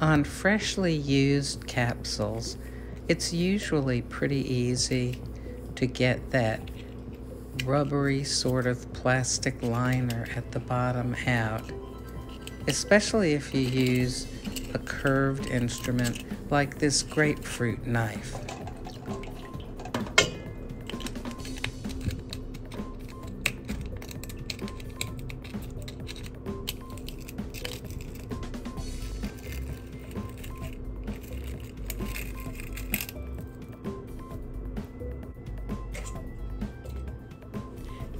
On freshly used capsules, it's usually pretty easy to get that rubbery sort of plastic liner at the bottom out, especially if you use a curved instrument like this grapefruit knife.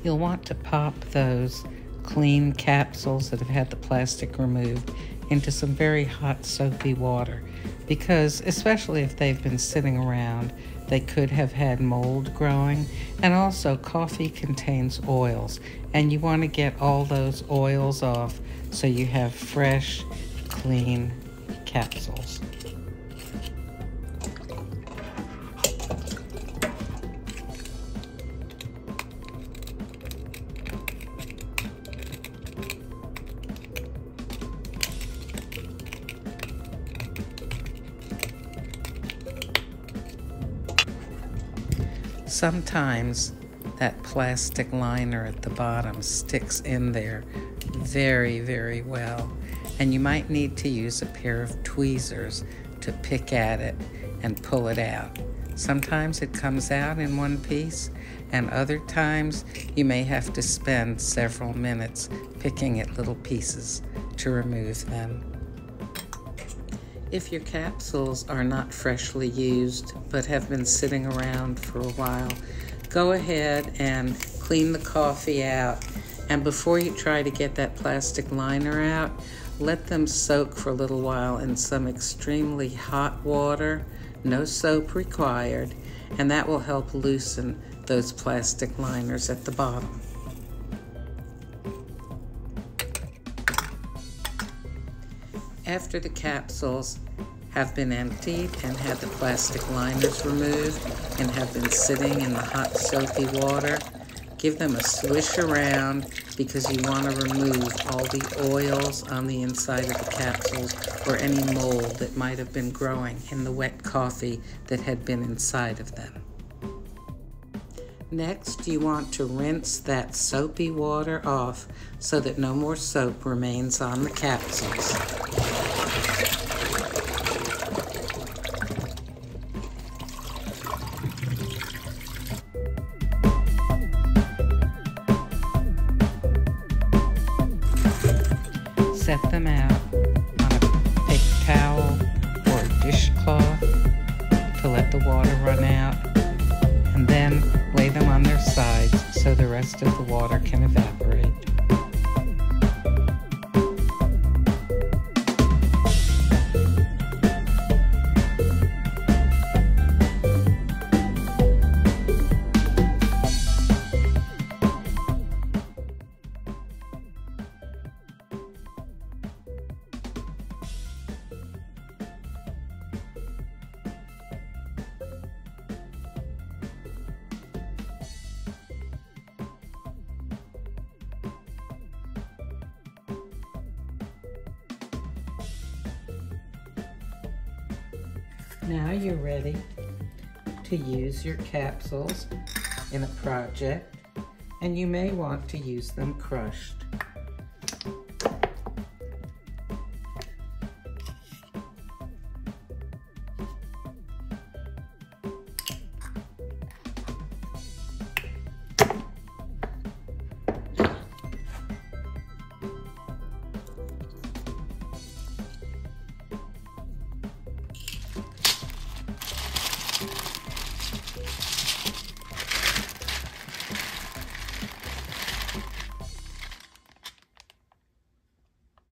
You'll want to pop those clean capsules that have had the plastic removed into some very hot soapy water because especially if they've been sitting around they could have had mold growing and also coffee contains oils and you want to get all those oils off so you have fresh clean capsules. Sometimes that plastic liner at the bottom sticks in there very, very well, and you might need to use a pair of tweezers to pick at it and pull it out. Sometimes it comes out in one piece, and other times you may have to spend several minutes picking at little pieces to remove them. If your capsules are not freshly used but have been sitting around for a while, go ahead and clean the coffee out. And before you try to get that plastic liner out, let them soak for a little while in some extremely hot water, no soap required, and that will help loosen those plastic liners at the bottom. After the capsules have been emptied and had the plastic liners removed and have been sitting in the hot soapy water, give them a swish around because you want to remove all the oils on the inside of the capsules or any mold that might have been growing in the wet coffee that had been inside of them. Next, you want to rinse that soapy water off so that no more soap remains on the capsules. Set them out on a paper towel or a dishcloth to let the water run out and then lay them on their sides so the rest of the water can evaporate. Now you're ready to use your capsules in a project and you may want to use them crushed.